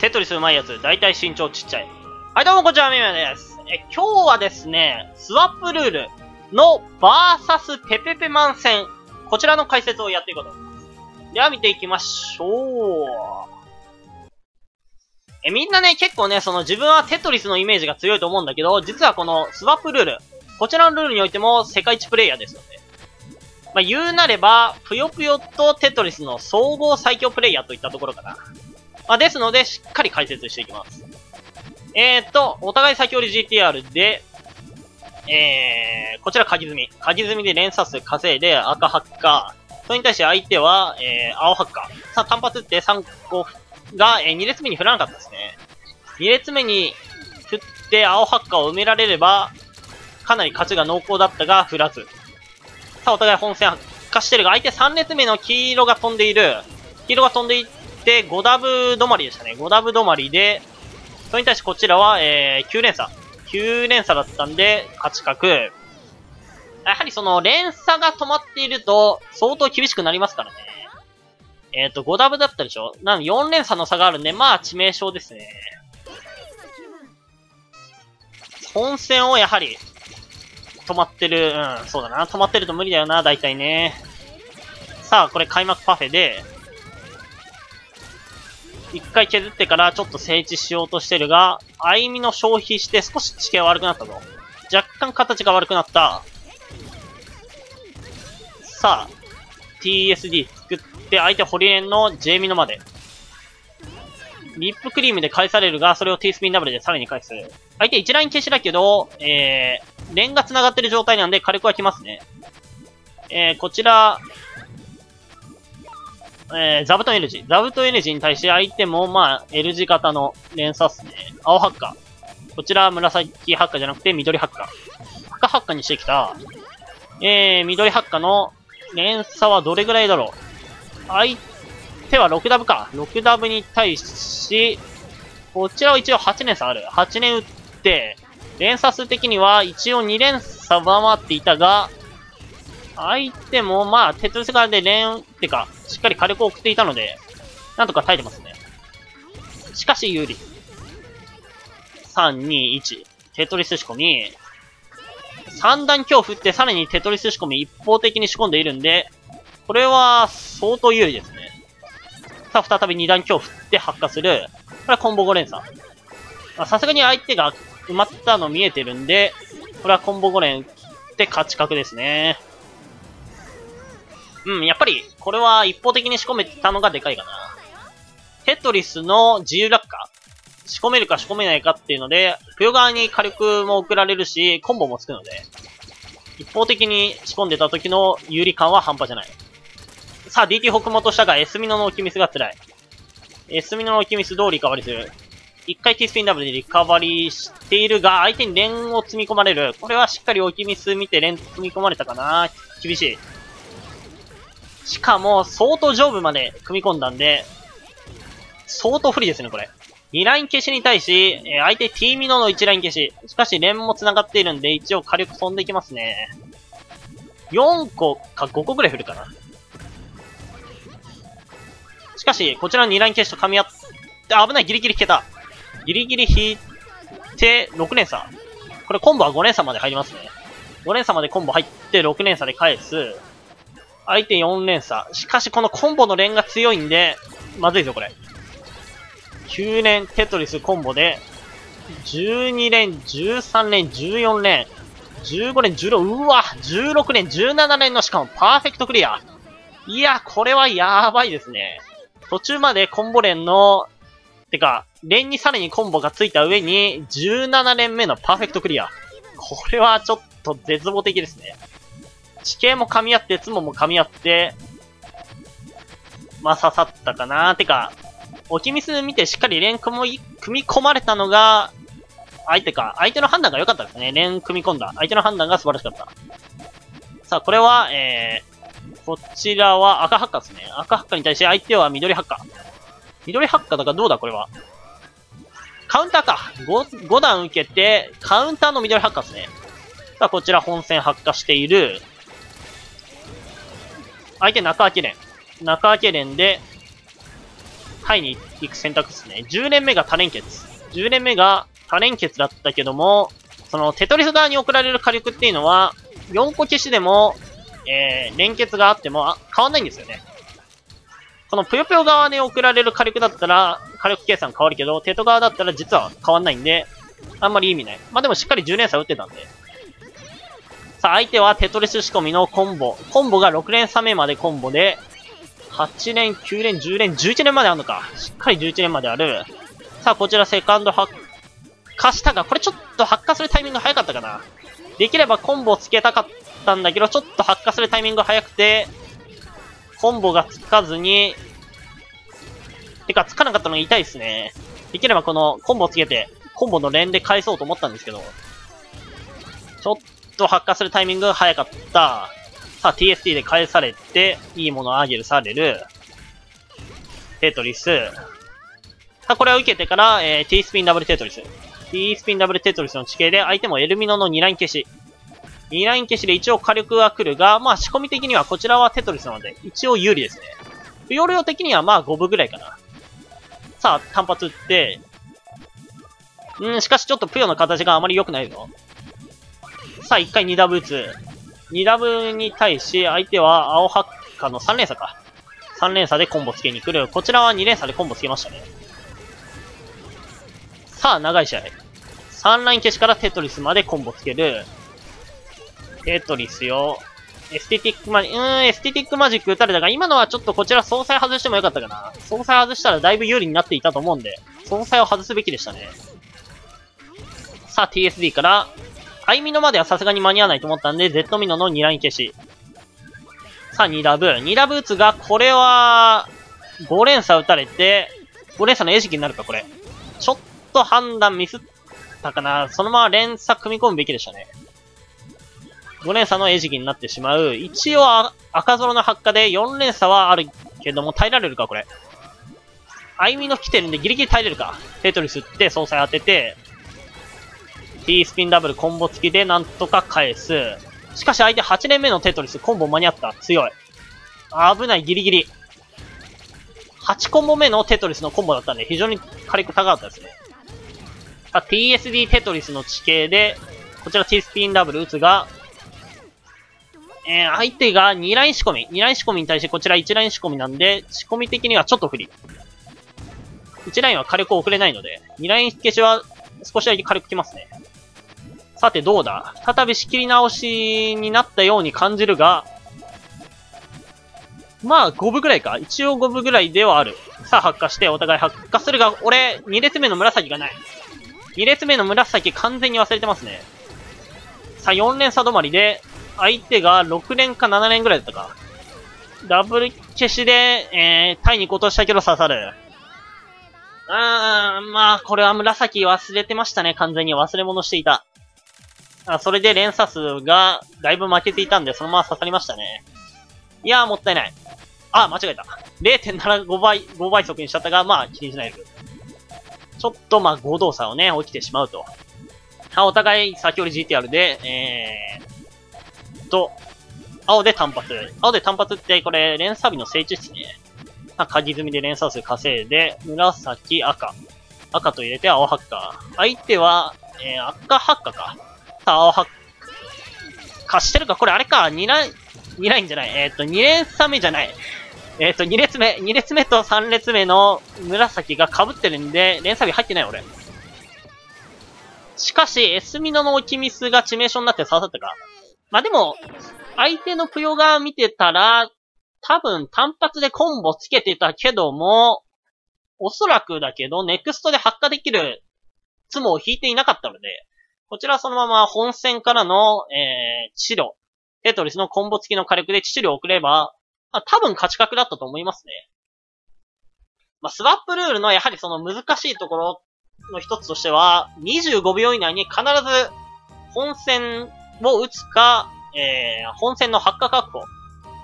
テトリスうまいやつ、だいたい身長ちっちゃい。はい、どうもこんにちは、みめです。え、今日はですね、スワップルールのバーサスペペペマン戦、こちらの解説をやっていこうと思います。では見ていきましょう。え、みんなね、結構ね、その自分はテトリスのイメージが強いと思うんだけど、実はこのスワップルール、こちらのルールにおいても世界一プレイヤーですので。まあ、言うなれば、ぷよぷよとテトリスの総合最強プレイヤーといったところかな。まあ、ですので、しっかり解説していきます。えー、っと、お互い先ほど GTR で、えー、こちら鍵積み。鍵積みで連鎖数稼いで赤ハッカー。それに対して相手は、えー、青ハッカー。さあ、単発って3個が、えー、2列目に振らなかったですね。2列目に振って青ハッカーを埋められれば、かなり勝ちが濃厚だったが、振らず。さあ、お互い本戦発火してるが、相手3列目の黄色が飛んでいる。黄色が飛んでいって、5ダブ止まりでしたね。5ダブ止まりで、それに対してこちらは、えー、9連鎖。9連鎖だったんで、勝ち角。やはりその、連鎖が止まっていると、相当厳しくなりますからね。えっ、ー、と、5ダブだったでしょ？なので4連鎖の差があるんで、まあ、致命傷ですね。本戦をやはり、止まってる、うん、そうだな。止まってると無理だよな、大体ね。さあ、これ開幕パフェで、一回削ってからちょっと整地しようとしてるが、歩みの消費して少し地形悪くなったぞ。若干形が悪くなった。さあ、TSD 作って相手ホリエンの J ミノまで。リップクリームで返されるが、それを T スピンダブルでさらに返す。相手1ライン消しだけど、えー、レンが繋がってる状態なんで火力は来ますね。えー、こちら、えー、ザブトン L 字。ザブトン L 字に対して相手も、まあ、L 字型の連鎖っすね。青ハッカー。こちらは、紫ハッカーじゃなくて、緑ハッカー。赤ハッカーにしてきた。えー、緑ハッカーの連鎖はどれぐらいだろう。相手は6ダブか。6ダブに対し、こちらは一応8連鎖ある。8連打って、連鎖数的には一応2連鎖上回っていたが、相手もまあ、鉄ス側で連、ってか、しっかり火力を送っていたので、なんとか耐えてますね。しかし有利。3、2、1。テトリス仕込み。3段強振ってさらにテトリス仕込み一方的に仕込んでいるんで、これは相当有利ですね。さあ、再び2段強振って発火する。これはコンボ5連鎖。さすがに相手が埋まったの見えてるんで、これはコンボ5連って勝ち確ですね。うん、やっぱり、これは一方的に仕込めたのがでかいかな。テトリスの自由落下？仕込めるか仕込めないかっていうので、プヨ側に火力も送られるし、コンボもつくので、一方的に仕込んでた時の有利感は半端じゃない。さあ、DT 北本したが、エスミノの置きミスが辛い。エスミノの置きミスどうリカバリする一回 T スピンダブルでリカバリーしているが、相手に連を積み込まれる。これはしっかり置きミス見て連積み込まれたかな厳しい。しかも、相当上部まで組み込んだんで、相当不利ですね、これ。2ライン消しに対し、えー、相手 T ミノの1ライン消し。しかし、連も繋がっているんで、一応火力飛んでいきますね。4個か5個ぐらい振るかな。しかし、こちらの2ライン消しと噛み合って、危ない、ギリギリ引けた。ギリギリ引いて、6連鎖。これコンボは5連鎖まで入りますね。5連鎖までコンボ入って、6連鎖で返す。相手4連鎖。しかしこのコンボの連が強いんで、まずいぞこれ。9連テトリスコンボで、12連、13連、14連、15連、16、うわ !16 連、17連のしかもパーフェクトクリア。いや、これはやばいですね。途中までコンボ連の、てか、連にさらにコンボがついた上に、17連目のパーフェクトクリア。これはちょっと絶望的ですね。地形も噛み合って、ツモも噛み合って、まあ、刺さったかなてか、置きミス見てしっかり連組み、組み込まれたのが、相手か。相手の判断が良かったですね。連組み込んだ。相手の判断が素晴らしかった。さあ、これは、えー、こちらは赤ハッカですね。赤ハッカに対して相手は緑ハッカー。緑ハッカーだからどうだこれは。カウンターか。5, 5段受けて、カウンターの緑ハッカですね。さあ、こちら本戦発火している。相手中明連。中明連で、タイに行く選択ですね。10連目が多連結。10連目が多連結だったけども、そのテトリス側に送られる火力っていうのは、4個消しでも、えー、連結があってもあ変わんないんですよね。このぷよぷよ側に送られる火力だったら、火力計算変わるけど、テト側だったら実は変わんないんで、あんまり意味ない。まあ、でもしっかり10連鎖打ってたんで。さあ、相手はテトリス仕込みのコンボ。コンボが6連鎖目までコンボで、8連、9連、10連、11連まであるのか。しっかり11連まである。さあ、こちらセカンド発火したが、これちょっと発火するタイミング早かったかな。できればコンボをつけたかったんだけど、ちょっと発火するタイミング早くて、コンボがつかずに、てか、つかなかったのが痛いですね。できればこのコンボをつけて、コンボの連で返そうと思ったんですけど、ちょっと発火するタイミングが早かった。さあ、TST で返されて、いいものをあげるされる。テトリス。さあ、これを受けてから、えー、T スピンダブルテトリス。T スピンダブルテトリスの地形で、相手もエルミノの2ライン消し。2ライン消しで一応火力は来るが、まあ仕込み的にはこちらはテトリスなので、一応有利ですね。不要量的にはまあ5分ぐらいかな。さあ、単発打って、うん、しかしちょっとプヨの形があまり良くないぞ。さあ、一回2ダブ打つ。2ダブに対し、相手は青ハッカの3連鎖か。3連鎖でコンボつけに来る。こちらは2連鎖でコンボつけましたね。さあ、長い試合。3ライン消しからテトリスまでコンボつける。テトリスよ。エステティックマジック、うーん、エステティックマジック打たれたが、今のはちょっとこちら相殺外してもよかったかな。相殺外したらだいぶ有利になっていたと思うんで、相殺を外すべきでしたね。さあ、TSD から、アイミノまではさすがに間に合わないと思ったんで、Z ミノの2ライン消し。さあ、2ダブ。2ダブ打つが、これは、5連鎖打たれて、5連鎖の餌食になるか、これ。ちょっと判断ミスったかな。そのまま連鎖組み込むべきでしたね。5連鎖の餌食になってしまう。一応赤ゾロの発火で4連鎖はあるけども耐えられるか、これ。アイミの来てるんでギリギリ耐えれるか。テトリスって総裁当てて、T スピンダブルコンボ付きでなんとか返す。しかし相手8連目のテトリスコンボ間に合った。強い。危ない、ギリギリ。8コンボ目のテトリスのコンボだったんで非常に火力高かったですね。あ、TSD テトリスの地形で、こちら T スピンダブル打つが、えー、相手が2ライン仕込み。2ライン仕込みに対してこちら1ライン仕込みなんで、仕込み的にはちょっと不利。1ラインは火力送れないので、2ライン消しは少しだけ火力きますね。さてどうだ？再び仕切り直しになったように感じるが、まあ5分ぐらいか。一応5分ぐらいではある。さあ発火してお互い発火するが、俺、2列目の紫がない。2列目の紫完全に忘れてますね。さあ4連鎖止まりで、相手が6連か7連ぐらいだったか。ダブル消しで、えー、タイに落としたけど刺さる。あー、まあ、これは紫忘れてましたね。完全に忘れ物していた。あそれで連鎖数がだいぶ負けていたんで、そのまま刺さりましたね。いやー、もったいない。あ、間違えた。0.75倍、5倍速にしちゃったが、まあ、気にしないでちょっと、まあ、合動作をね、起きてしまうと。あお互い、先ほど GTR で、えー、と、青で単発。青で単発って、これ、連鎖日の聖地ですね。まあ、鍵積みで連鎖数稼いで、紫、赤。赤と入れて青ハッカー。相手は、えー、赤ハッカーか。さあ、青ハッカー。してるか？これあれか？2ライン、2ラインじゃない。えっ、ー、と、2連鎖目じゃない。えっ、ー、と、2列目、2列目と3列目の紫が被ってるんで、連鎖日入ってない俺。しかし、エスミノの置きミスが致命傷になって刺さったか。まあ、でも、相手のプヨが見てたら、多分単発でコンボつけてたけども、おそらくだけど、ネクストで発火できるツモを引いていなかったので、こちらそのまま本戦からの、えー、治療。テトリスのコンボ付きの火力で治療を送れば、まあ、多分勝ち確だったと思いますね。まあ、スワップルールのやはりその難しいところの一つとしては、25秒以内に必ず本戦を打つか、えー、本戦の発火確保。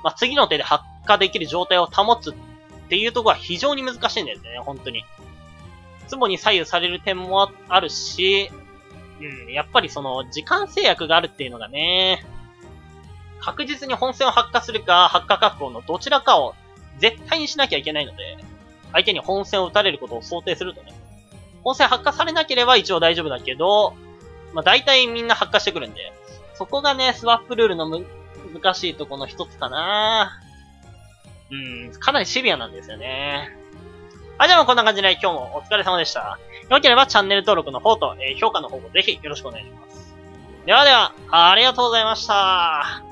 まあ、次の手で発火できる状態を保つっていうところは非常に難しいんですね、本当に。ツボに左右される点もあるし、うん、やっぱりその、時間制約があるっていうのがね、確実に本戦を発火するか、発火確保のどちらかを絶対にしなきゃいけないので、相手に本戦を打たれることを想定するとね。本戦発火されなければ一応大丈夫だけど、まあ大体みんな発火してくるんで、そこがね、スワップルールのむ難しいとこの一つかなうん、かなりシビアなんですよね。はい、じゃあもこんな感じで今日もお疲れ様でした。良ければチャンネル登録の方と、えー評価の方もぜひよろしくお願いします。ではでは、ありがとうございました。